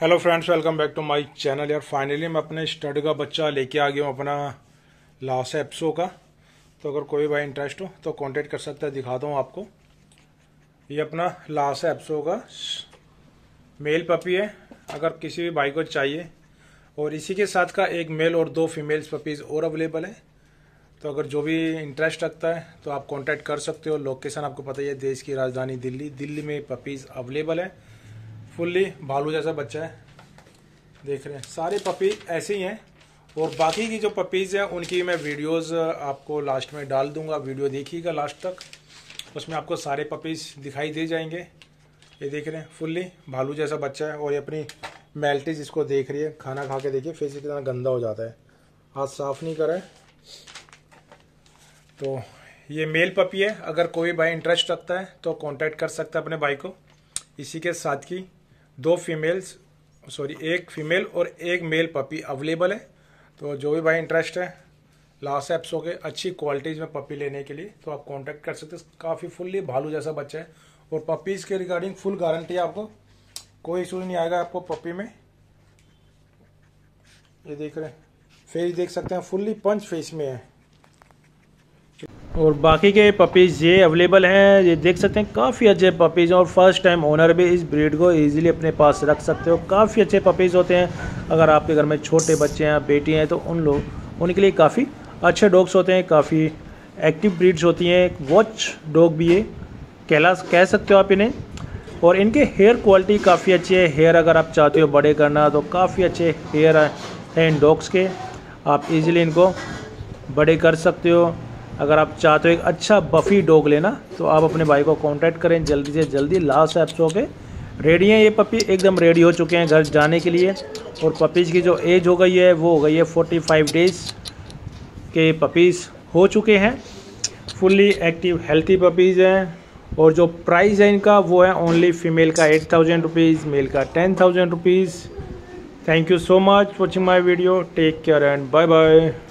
Hello friends welcome back to my channel यार। Finally मैं अपने स्टड का बच्चा लेके आ गया हूँ अपना लास एप्सो का। तो अगर कोई भाई इंटरेस्ट हो तो कांटेक्ट कर सकता है दिखाता हूँ आपको। ये अपना लास एप्सो का मेल पपी है। अगर किसी भी भाई को चाहिए, और इसी के साथ का एक मेल और दो फीमेल्स पपीज़ और अवेलेबल है। तो अगर जो भी इंटरेस्ट रखता है तो आप कॉन्टैक्ट कर सकते हो। लोकेशन आपको पता ही है, देश की राजधानी दिल्ली। दिल्ली में पपीज़ अवेलेबल है। फुल्ली भालू जैसा बच्चा है। देख रहे हैं। सारे पपी ऐसे ही हैं। और बाकी की जो पपीज़ हैं, उनकी मैं वीडियोस आपको लास्ट में डाल दूँगा। वीडियो देखिएगा लास्ट तक। उसमें आपको सारे पपीज़ दिखाई दे जाएँगे। ये देख रहे हैं, फुल्ली भालू जैसा बच्चा है और ये अपनी मेल्टीज इसको देख रही है। खाना खा के देखिए फेस कितना गंदा हो जाता है। हाथ साफ़ नहीं करे तो ये मेल पपी है। अगर कोई भाई इंटरेस्ट रखता है तो कांटेक्ट कर सकता है अपने भाई को। इसी के साथ की दो फीमेल्स सॉरी एक फीमेल और एक मेल पपी अवेलेबल है। तो जो भी भाई इंटरेस्ट है लास्ट एप्सो के अच्छी क्वालिटीज़ में पपी लेने के लिए तो आप कांटेक्ट कर सकते हैं। काफ़ी फुल्ली भालू जैसा बच्चा है। और पपीज़ के रिगार्डिंग फुल गारंटी है आपको। कोई इशू नहीं आएगा आपको पपी में। ये देख रहे हैं। फेस देख सकते हैं फुल्ली पंच फेस में है। और बाकी के पपीज़ ये अवेलेबल हैं, ये देख सकते हैं, काफ़ी अच्छे पपीज़ और फ़र्स्ट टाइम ओनर भी इस ब्रीड को इजीली अपने पास रख सकते हो। काफ़ी अच्छे पपीज़ होते हैं। अगर आपके घर में छोटे बच्चे हैं, बेटी हैं तो उन लोग उनके लिए काफ़ी अच्छे डॉग्स होते हैं, काफ़ी एक्टिव ब्रीड्स होती हैं। वॉच डॉग भी ये, कहला, कह सकते हो आप इन्हें। और इनके हेयर क्वालिटी काफ़ी अच्छी है। हेयर अगर आप चाहते हो बड़े करना तो काफ़ी अच्छे हेयर हैं इन डॉग्स के। आप इजीली इनको बड़े कर सकते हो। अगर आप चाहते हो एक अच्छा बफ़ी डॉग लेना तो आप अपने भाई को कांटेक्ट करें जल्दी से जल्दी लास्ट ऐप्स हो के। रेडी हैं ये पपी एकदम रेडी हो चुके हैं घर जाने के लिए। और पपीज़ की जो एज हो गई है, वो हो गई है फोर्टी फाइव डेज़ के पपीज़ हो चुके हैं। फुल्ली एक्टिव हेल्थी पपीज़ हैं। और जो प्राइस है इनका, वो है ओनली फीमेल का एट थाउज़ेंड रुपीज़ मेल का ten thousand rupees thank you so much watching my video take care and bye bye